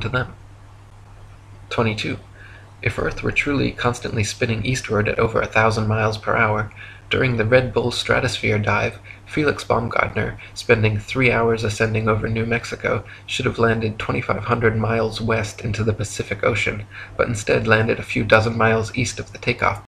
to them. 22. If Earth were truly constantly spinning eastward at over a thousand miles per hour, during the Red Bull stratosphere dive, Felix Baumgartner, spending three hours ascending over New Mexico, should have landed 2,500 miles west into the Pacific Ocean, but instead landed a few dozen miles east of the takeoff